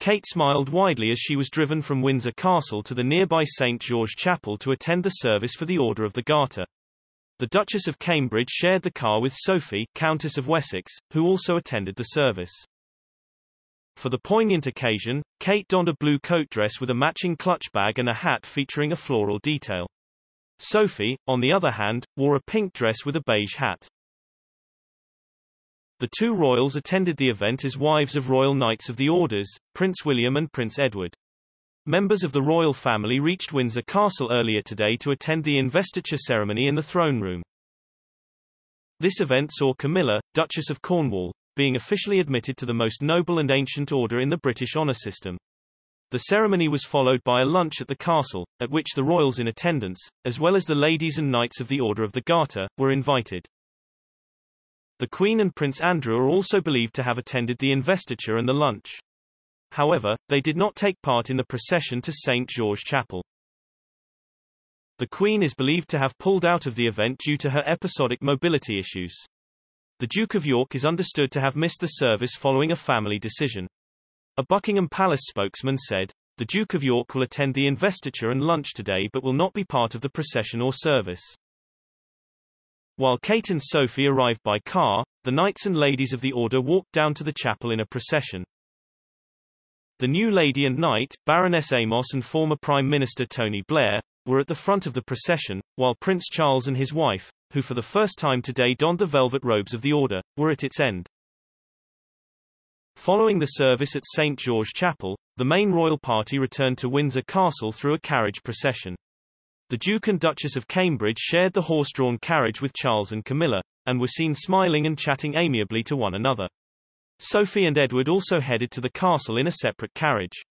Kate smiled widely as she was driven from Windsor Castle to the nearby St. George Chapel to attend the service for the Order of the Garter. The Duchess of Cambridge shared the car with Sophie, Countess of Wessex, who also attended the service. For the poignant occasion, Kate donned a blue coat dress with a matching clutch bag and a hat featuring a floral detail. Sophie, on the other hand, wore a pink dress with a beige hat. The two royals attended the event as wives of Royal Knights of the Orders, Prince William and Prince Edward. Members of the royal family reached Windsor Castle earlier today to attend the investiture ceremony in the throne room. This event saw Camilla, Duchess of Cornwall, being officially admitted to the most noble and ancient order in the British honour system. The ceremony was followed by a lunch at the castle, at which the royals in attendance, as well as the ladies and knights of the Order of the Garter, were invited. The Queen and Prince Andrew are also believed to have attended the investiture and the lunch. However, they did not take part in the procession to St. George Chapel. The Queen is believed to have pulled out of the event due to her episodic mobility issues. The Duke of York is understood to have missed the service following a family decision. A Buckingham Palace spokesman said, The Duke of York will attend the investiture and lunch today but will not be part of the procession or service. While Kate and Sophie arrived by car, the knights and ladies of the order walked down to the chapel in a procession. The new lady and knight, Baroness Amos and former Prime Minister Tony Blair, were at the front of the procession, while Prince Charles and his wife, who for the first time today donned the velvet robes of the order, were at its end. Following the service at St. George Chapel, the main royal party returned to Windsor Castle through a carriage procession. The Duke and Duchess of Cambridge shared the horse-drawn carriage with Charles and Camilla, and were seen smiling and chatting amiably to one another. Sophie and Edward also headed to the castle in a separate carriage.